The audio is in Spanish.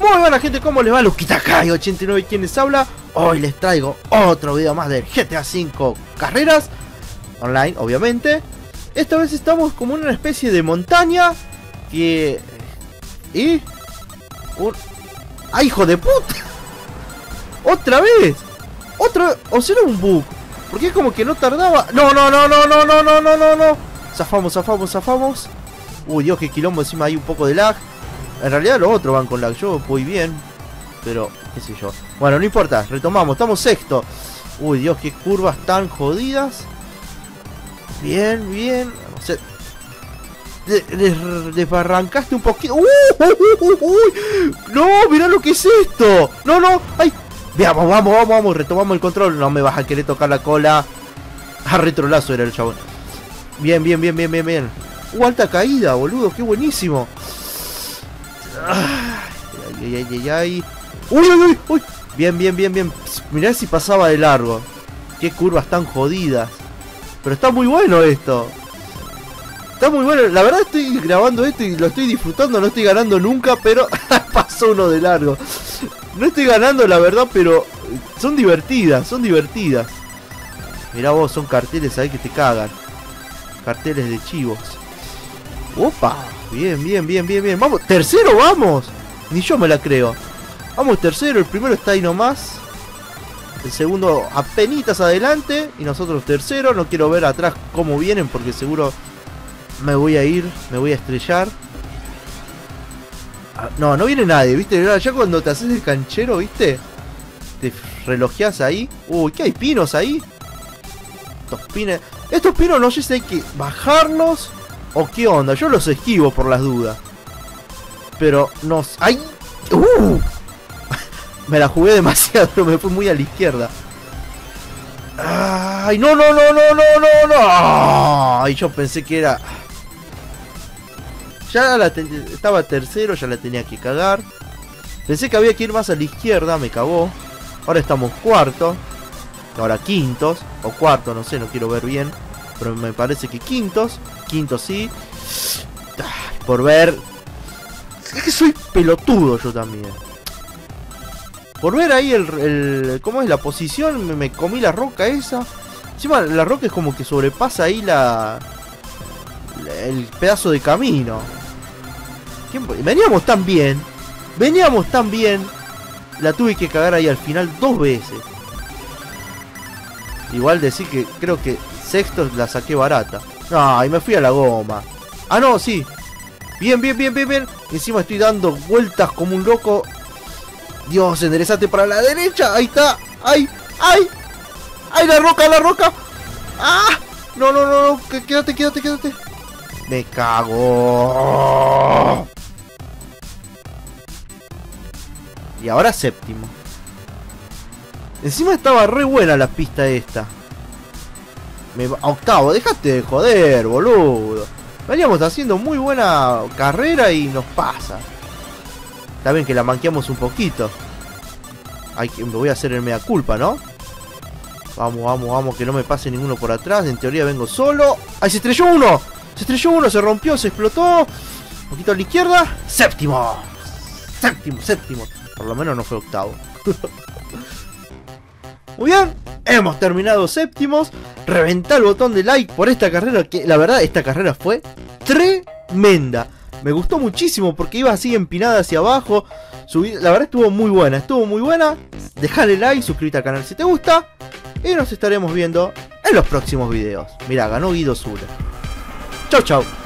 Muy buena gente, ¿cómo les va? Lukitakai 89 quienes habla. Hoy les traigo otro video más del GTA V Carreras Online, obviamente. Esta vez estamos como en una especie de montaña que... ¿Y? Un... ¡Ah, hijo de puta! ¡Otra vez! ¡Otra ¿O será un bug? Porque es como que no tardaba... ¡No, no, no, no, no, no, no, no, no, no! Zafamos, zafamos, zafamos. Uy, Dios, qué quilombo, encima hay un poco de lag. En realidad los otros van con lag, yo voy bien. Pero, qué sé yo. Bueno, no importa, retomamos, estamos sexto. Uy, Dios, qué curvas tan jodidas. Bien, bien. O sea, desbarrancaste un poquito. ¡Uh, uh, uh, no, mira lo que es esto. No, no, ay. Veamos, vamos, vamos, vamos, retomamos el control. No me vas a querer tocar la cola. A retrolazo era el chabón. Bien, bien, bien, bien, bien, bien. Uh, alta caída, boludo, qué buenísimo. Ay, uy, uy, uy. Bien, bien, bien, bien. Mirá si pasaba de largo. Qué curvas tan jodidas. Pero está muy bueno esto. Está muy bueno. La verdad estoy grabando esto y lo estoy disfrutando. No estoy ganando nunca, pero pasó uno de largo. No estoy ganando, la verdad, pero son divertidas, son divertidas. Mirá vos, son carteles ahí que te cagan. Carteles de chivos. Opa, bien, bien, bien, bien, bien. Vamos, tercero, vamos. Ni yo me la creo. Vamos, tercero, el primero está ahí nomás. El segundo apenitas adelante. Y nosotros tercero. No quiero ver atrás cómo vienen porque seguro me voy a ir, me voy a estrellar. Ah, no, no viene nadie, ¿viste? Ya cuando te haces el canchero, ¿viste? Te relojeas ahí. Uy, ¿qué hay pinos ahí? Estos pinos... Estos pinos no sé si hay que bajarlos o qué onda. Yo los esquivo por las dudas. Pero nos... ¡Ay! ¡Uh! me la jugué demasiado, me fui muy a la izquierda. ¡Ay, no, no, no, no, no, no, no! Ay, yo pensé que era... Ya la estaba tercero, ya la tenía que cagar. Pensé que había que ir más a la izquierda, me cagó. Ahora estamos cuarto. Ahora quintos. O cuarto, no sé, no quiero ver bien. Pero me parece que quintos. Quintos sí. Por ver. Es que soy pelotudo yo también. Por ver ahí el, el ¿Cómo es la posición? Me, me comí la roca esa. Encima la roca es como que sobrepasa ahí la... El pedazo de camino. Veníamos tan bien. Veníamos tan bien. La tuve que cagar ahí al final dos veces. Igual decir que creo que sexto la saqué barata. Ay, me fui a la goma. Ah, no, sí. Bien, bien, bien, bien, bien. Encima estoy dando vueltas como un loco. Dios, enderezate para la derecha. Ahí está. ¡Ay! ¡Ay! ¡Ay, la roca, la roca! ¡Ah! No, no, no, no. Quédate, quédate, quédate. Me cago. Y ahora séptimo. Encima estaba re buena la pista esta. Me... Octavo, déjate de joder, boludo. Veníamos haciendo muy buena carrera y nos pasa. Está bien que la manqueamos un poquito. Hay que, me voy a hacer el mea culpa, ¿no? Vamos, vamos, vamos, que no me pase ninguno por atrás. En teoría vengo solo. ¡Ay, se estrelló uno! Se estrelló uno, se rompió, se explotó. Un poquito a la izquierda. Séptimo. Séptimo, séptimo. Por lo menos no fue octavo. Muy bien, hemos terminado séptimos. Reventar el botón de like por esta carrera, que la verdad esta carrera fue tremenda. Me gustó muchísimo porque iba así empinada hacia abajo. la verdad estuvo muy buena, estuvo muy buena. Dejale like, suscríbete al canal si te gusta. Y nos estaremos viendo en los próximos videos. Mira, ganó Guido Zula. Chau, chau.